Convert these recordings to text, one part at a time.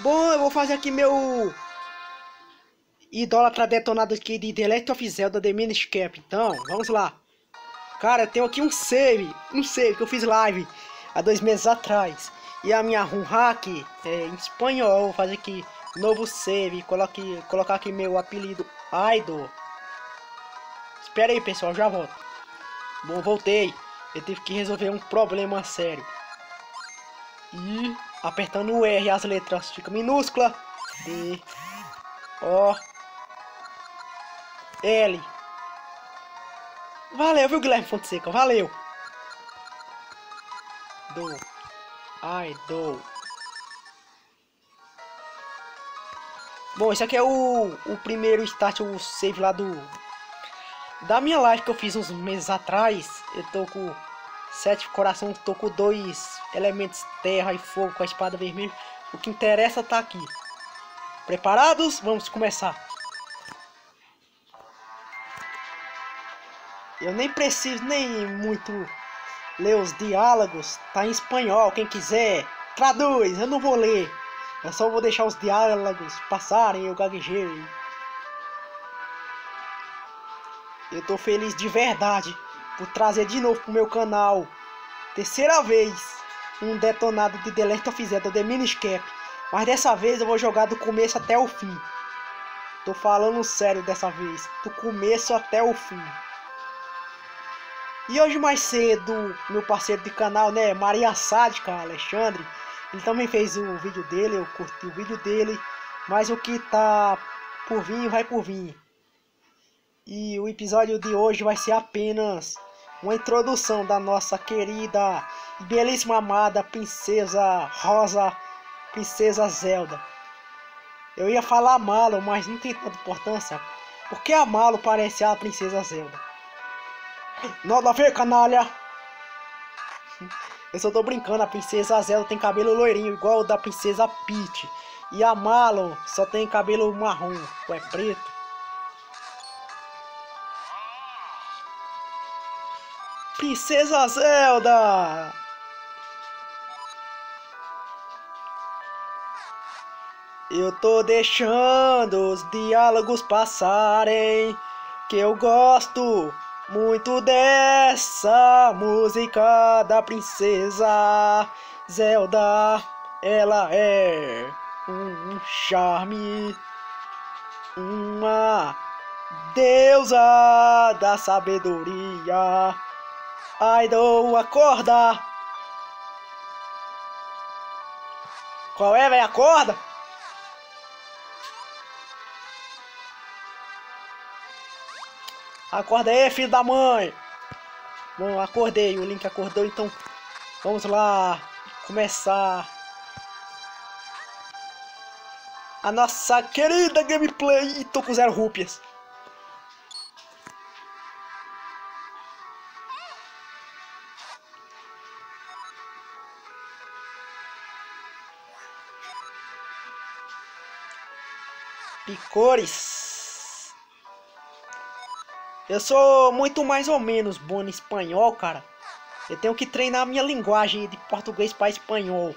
Bom, eu vou fazer aqui meu idólatra detonado aqui de The Last of Zelda The Minish Cap. Então, vamos lá. Cara, eu tenho aqui um save, um save que eu fiz live há dois meses atrás. E a minha ROM hack é em espanhol. Vou fazer aqui novo save. Coloque, colocar aqui meu apelido Idol. Espera aí, pessoal, já volto. Bom, voltei. Eu tive que resolver um problema sério. E apertando o R as letras fica minúscula. D O L Valeu, viu, Guilherme Fonseca? Valeu. Do. Ai, do. Bom, esse aqui é o, o primeiro start, o save lá do... Da minha live que eu fiz uns meses atrás. Eu tô com sete corações, tô com dois elementos terra e fogo com a espada vermelha. O que interessa tá aqui. Preparados? Vamos começar. Eu nem preciso nem muito ler os diálogos. Tá em espanhol, quem quiser. Traduz, eu não vou ler. Eu só vou deixar os diálogos passarem, eu gaguejei. Eu tô feliz de verdade por trazer de novo pro meu canal. Terceira vez um detonado de The Last of Zelda The Minish Cap. Mas dessa vez eu vou jogar do começo até o fim. Tô falando sério dessa vez. Do começo até o fim. E hoje mais cedo, meu parceiro de canal, né, Maria Sádica, Alexandre, ele também fez o vídeo dele, eu curti o vídeo dele, mas o que tá por vir, vai por vir. E o episódio de hoje vai ser apenas uma introdução da nossa querida e belíssima amada princesa Rosa, princesa Zelda. Eu ia falar Malo, mas não tem tanta importância, porque a Malo parece a princesa Zelda. Nada a ver, canalha! Eu só tô brincando, a princesa Zelda tem cabelo loirinho, igual o da princesa Peach. E a Malon só tem cabelo marrom, ou é preto. Princesa Zelda! Eu tô deixando os diálogos passarem, que eu gosto muito dessa música da princesa Zelda. Ela é um charme, uma deusa da sabedoria. Idol, acorda! Qual é, velho? Acorda! Acorda aí, filho da mãe! Bom, acordei, o Link acordou, então vamos lá começar a nossa querida gameplay. Tô com zero rúpias. Picores. Eu sou muito mais ou menos bom em espanhol, cara. Eu tenho que treinar a minha linguagem de português para espanhol.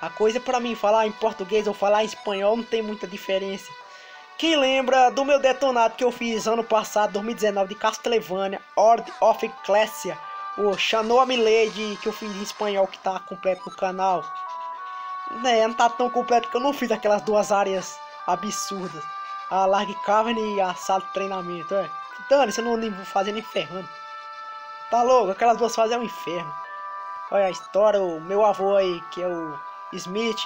A coisa para mim falar em português ou falar em espanhol não tem muita diferença. Quem lembra do meu detonado que eu fiz ano passado, 2019, de Castlevania, Order of Ecclesia, o Chanoa Milady, que eu fiz em espanhol, que tá completo no canal. Né, não tá tão completo que eu não fiz aquelas duas áreas absurdas a Larg Cavern e a sala de treinamento, é. Dani, você não vou fazer nem ferrando. Tá louco? Aquelas duas fases é um inferno. Olha a história, o meu avô aí, que é o Smith,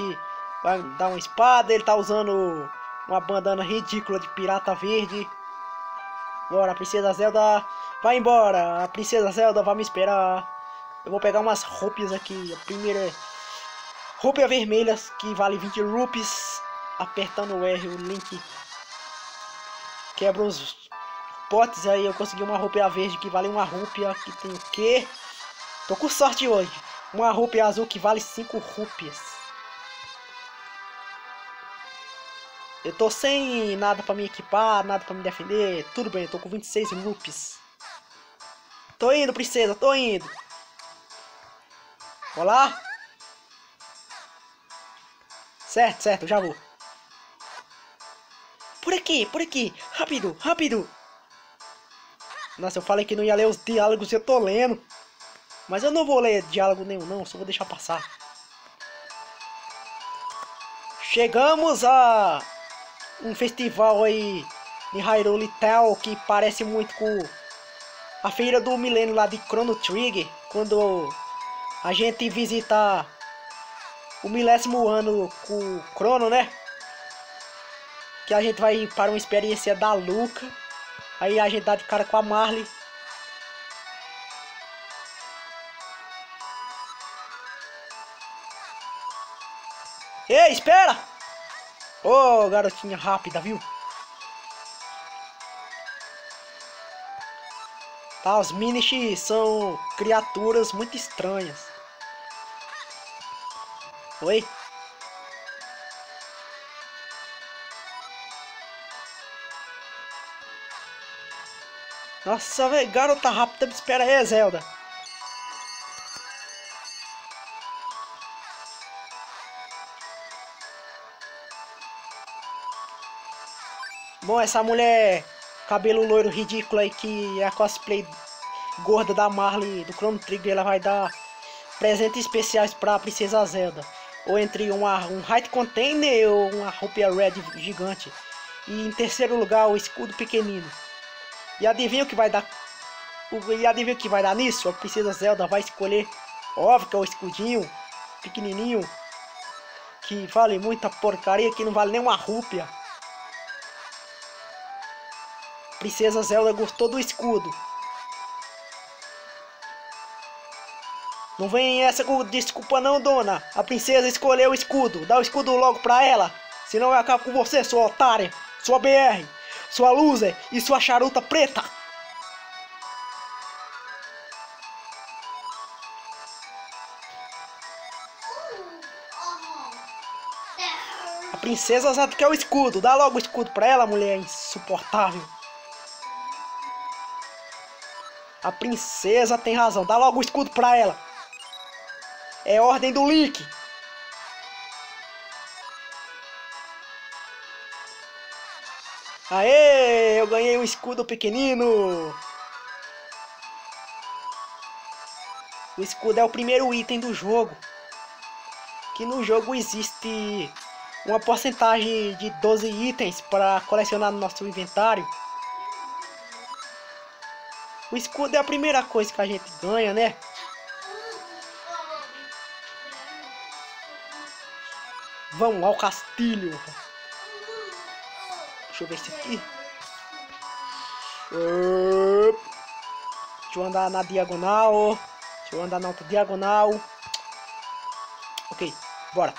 vai dar uma espada, ele tá usando uma bandana ridícula de pirata verde. Bora, a princesa Zelda vai embora. A princesa Zelda vai me esperar. Eu vou pegar umas roupas aqui. A primeira é roupa vermelhas que vale 20 rupees. Apertando o R, o link quebra os potes aí. Eu consegui uma roupa verde que vale uma rúpia. Que tem o quê? Tô com sorte hoje. Uma roupa azul que vale 5 rúpias. Eu tô sem nada pra me equipar, nada pra me defender. Tudo bem, eu tô com 26 rupees. Tô indo, princesa, tô indo. Olá? Certo, certo, já vou. Por aqui, por aqui. Rápido, rápido. Nossa, eu falei que não ia ler os diálogos e eu tô lendo. Mas eu não vou ler diálogo nenhum, não. Só vou deixar passar. Chegamos a um festival aí em Hyrule Town que parece muito com a feira do milênio lá de Chrono Trigger. Quando a gente visita o milésimo ano com o Chrono, né? Que a gente vai para uma experiência da Luca. Aí a gente dá de cara com a Marley. Ei, espera! Ô, oh, garotinha rápida, viu? Tá, os Minish são criaturas muito estranhas. Oi? Nossa, velho, garota rápida, me espera aí, Zelda. Bom, essa mulher cabelo loiro ridículo aí que é a cosplay gorda da Marley do Chrono Trigger, ela vai dar presentes especiais pra Princesa Zelda. Ou entre uma, um Height Container ou uma Rupia Red gigante. E em terceiro lugar o escudo pequenino. E adivinha o que vai dar? E adivinha o que vai dar nisso? A Princesa Zelda vai escolher, óbvio que é o escudinho pequenininho. Que vale muita porcaria, que não vale nem uma rúpia. Princesa Zelda gostou do escudo. Não vem essa desculpa não, dona. A princesa escolheu o escudo. Dá o escudo logo pra ela. Senão eu acabo com você, sua otária. Sua BR. Sua loser. E sua charuta preta. A princesa sabe que é o escudo. Dá logo o escudo pra ela, mulher insuportável. A princesa tem razão. Dá logo o escudo pra ela. É ordem do Link. Aê! Eu ganhei um escudo pequenino. O escudo é o primeiro item do jogo. Que no jogo existe uma porcentagem de 12 itens para colecionar no nosso inventário. O escudo é a primeira coisa que a gente ganha, né? Vamos ao castilho. Deixa eu ver esse aqui. Deixa eu andar na diagonal. Deixa eu andar na outra diagonal. Ok, bora.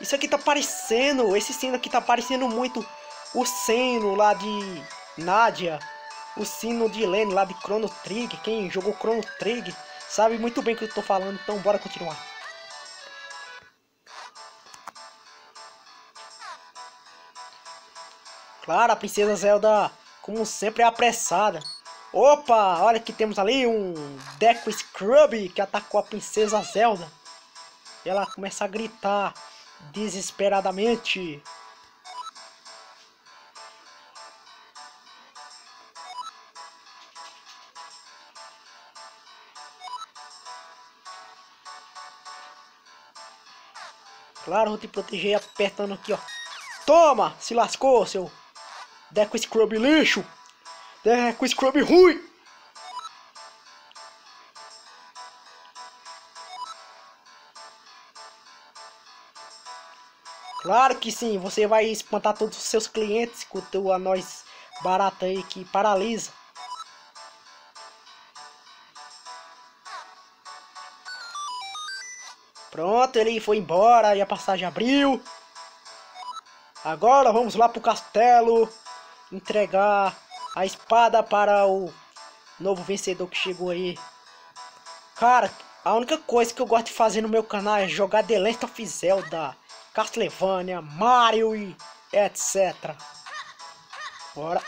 Isso aqui tá parecendo. Esse sino aqui tá parecendo muito o sino lá de Nádia o sino de Lene lá de Chrono Trigger. Quem jogou Chrono Trigger sabe muito bem o que eu tô falando, então bora continuar. Claro, a princesa Zelda, como sempre, é apressada. Opa, olha que temos ali um Deco Scrub que atacou a princesa Zelda. Ela começa a gritar desesperadamente. Claro, vou te proteger apertando aqui, ó. Toma! Se lascou, seu Deco Scrub lixo! Deco Scrub ruim! Claro que sim, você vai espantar todos os seus clientes com o teu anóis barato aí que paralisa. Pronto, ele foi embora e a passagem abriu. Agora vamos lá pro castelo entregar a espada para o novo vencedor que chegou aí. Cara, a única coisa que eu gosto de fazer no meu canal é jogar The Last of Zelda, Castlevania, Mario e etc. Bora.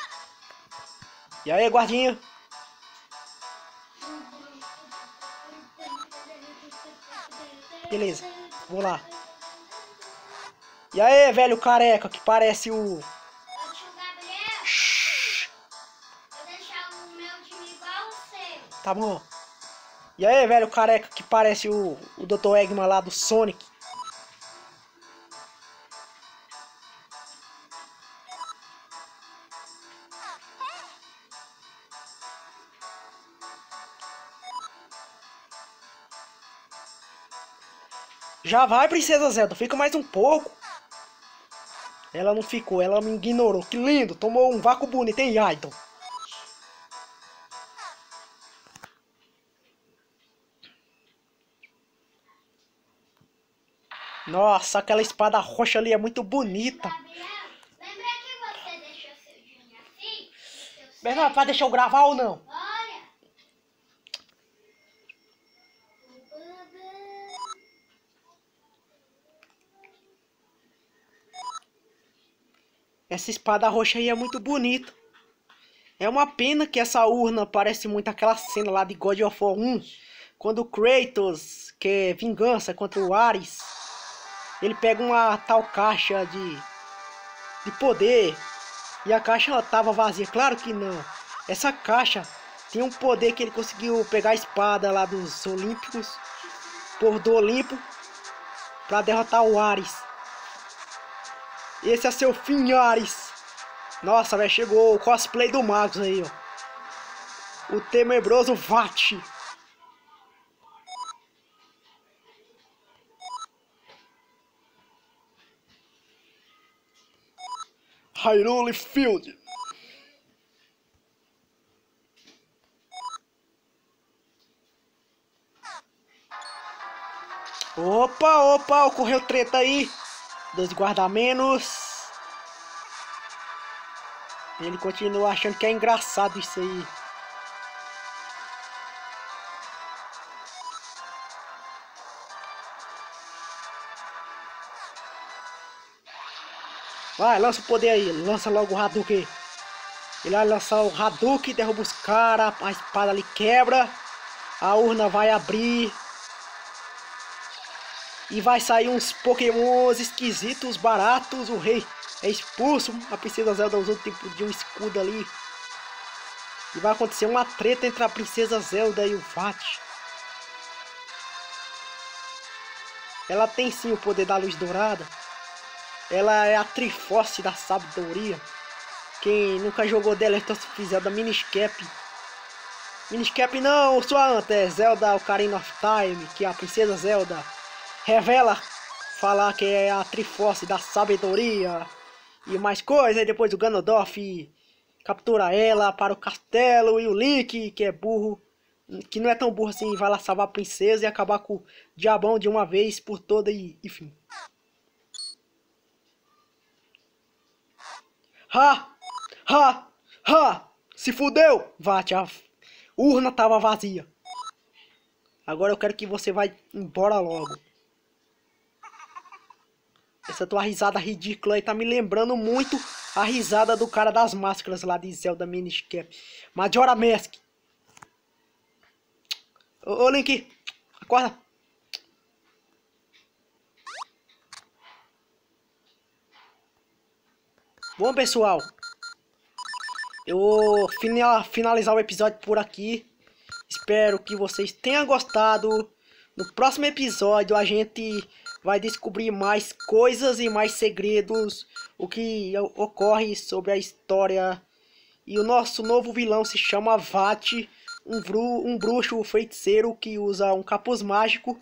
E aí, guardinha? Beleza, vou lá. E aí, velho careca, que parece o... Tá bom. E aí, velho careca, que parece o, o Dr. Eggman lá do Sonic. Já vai, Princesa Zelda, fica mais um pouco. Ela não ficou, ela me ignorou. Que lindo, tomou um vácuo bonito, hein, Aidon? Nossa, aquela espada roxa ali é muito bonita. Gabriel, lembra que você deixou seu Júnior assim? Bernardo, vai deixar eu gravar ou não? Olha. Essa espada roxa aí é muito bonita. É uma pena que essa urna parece muito aquela cena lá de God of War 1. Quando Kratos quer vingança contra o Ares. Ele pega uma tal caixa de, de poder. E a caixa tava vazia. Claro que não. Essa caixa tem um poder que ele conseguiu pegar a espada lá dos Olímpicos. Por do Olimpo. Pra derrotar o Ares. Esse é seu fim, Ares. Nossa, velho, chegou o cosplay do Magus aí, ó. O tenebroso Vat. Hyrule Field. Opa, opa, ocorreu treta aí. Dois guarda-menos. Ele continua achando que é engraçado isso aí. Vai, lança o poder aí. Lança logo o Hadouken. Ele vai lançar o Hadouken, derruba os caras. A espada ali quebra. A urna vai abrir. E vai sair uns pokémons esquisitos, baratos. O rei é expulso. A princesa Zelda usou o tempo de um escudo ali. E vai acontecer uma treta entre a princesa Zelda e o Vat. Ela tem sim o poder da luz dourada. Ela é a Triforce da sabedoria. Quem nunca jogou dela então se Zelda Miniscap. Miniscap não, sua anta é Zelda Ocarina of Time, que a princesa Zelda revela falar que é a Triforce da sabedoria e mais coisa. E depois o Ganondorf captura ela para o castelo e o Link, que é burro, que não é tão burro assim, vai lá salvar a princesa e acabar com o diabão de uma vez por toda e enfim. Ha! Ha! Ha! Se fudeu! Vate, a urna tava vazia. Agora eu quero que você vá embora logo. Essa tua risada ridícula aí tá me lembrando muito a risada do cara das máscaras lá de Zelda Miniscap. Majora Mask. Ô, ô Link, acorda. Bom, pessoal, eu vou finalizar o episódio por aqui. Espero que vocês tenham gostado. No próximo episódio a gente vai descobrir mais coisas e mais segredos, o que ocorre sobre a história. E o nosso novo vilão se chama Vat, um, um bruxo feiticeiro que usa um capuz mágico,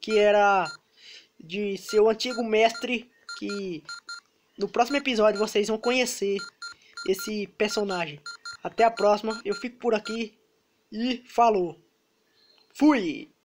que era de seu antigo mestre, que no próximo episódio vocês vão conhecer esse personagem. Até a próxima, eu fico por aqui e falou. Fui!